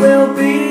will be